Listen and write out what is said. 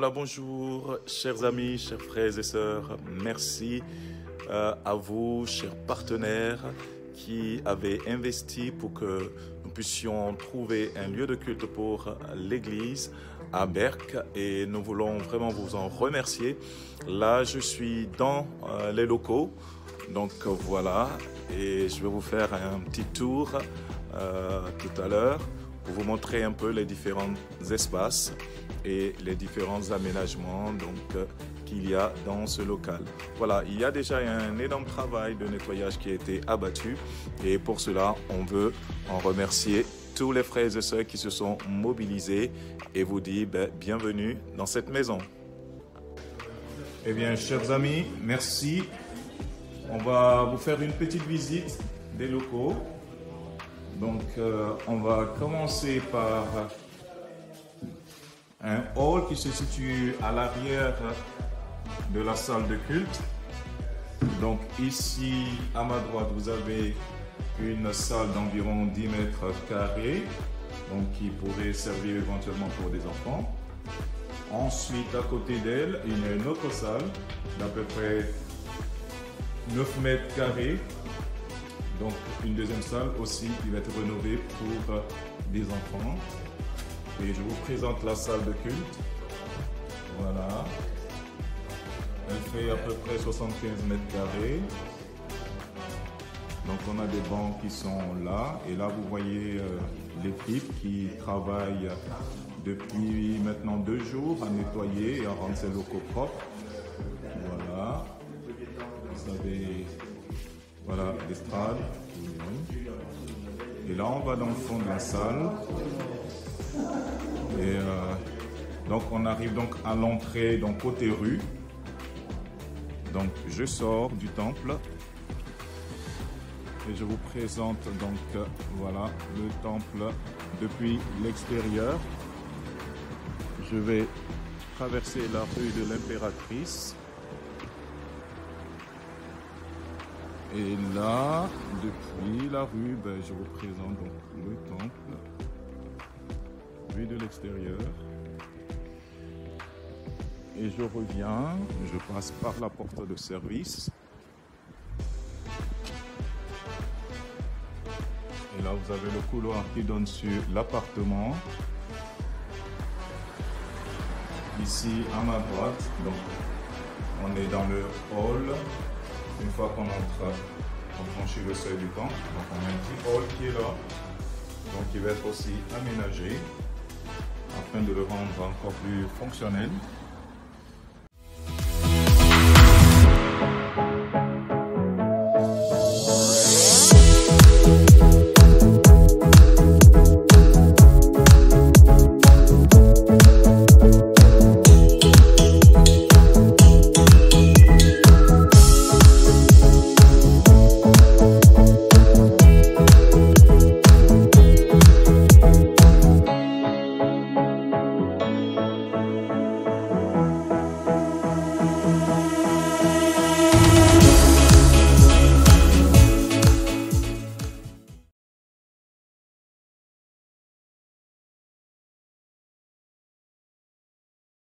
Voilà, bonjour, chers amis, chers frères et sœurs. Merci euh, à vous, chers partenaires, qui avez investi pour que puissions trouver un lieu de culte pour l'Église à Berck et nous voulons vraiment vous en remercier. Là, je suis dans euh, les locaux, donc voilà, et je vais vous faire un petit tour euh, tout à l'heure pour vous montrer un peu les différents espaces et les différents aménagements. Donc euh, qu'il y a dans ce local. Voilà, il y a déjà un énorme travail de nettoyage qui a été abattu et pour cela, on veut en remercier tous les frères et sœurs qui se sont mobilisés et vous dire ben, bienvenue dans cette maison. Eh bien, chers amis, merci. On va vous faire une petite visite des locaux. Donc, euh, on va commencer par un hall qui se situe à l'arrière de la salle de culte. Donc ici, à ma droite, vous avez une salle d'environ 10 mètres carrés, donc qui pourrait servir éventuellement pour des enfants. Ensuite, à côté d'elle, il y a une autre salle d'à peu près 9 mètres carrés. Donc une deuxième salle aussi qui va être rénovée pour des enfants. Et je vous présente la salle de culte. Voilà. Elle fait à peu près 75 mètres carrés. Donc on a des bancs qui sont là. Et là, vous voyez euh, l'équipe qui travaille depuis maintenant deux jours à nettoyer et à rendre ses locaux propres. Voilà. Vous avez voilà, l'estrade. Et là, on va dans le fond de la salle. Et euh, donc on arrive donc à l'entrée, donc côté rue. Donc je sors du temple et je vous présente donc voilà le temple depuis l'extérieur. Je vais traverser la rue de l'impératrice. Et là, depuis la rue, ben, je vous présente donc le temple vue de l'extérieur. Et je reviens, je passe par la porte de service. Et là, vous avez le couloir qui donne sur l'appartement. Ici, à ma droite, donc, on est dans le hall. Une fois qu'on entre, on franchit le seuil du temple. Donc, on a un petit hall qui est là. Donc, il va être aussi aménagé afin de le rendre encore plus fonctionnel.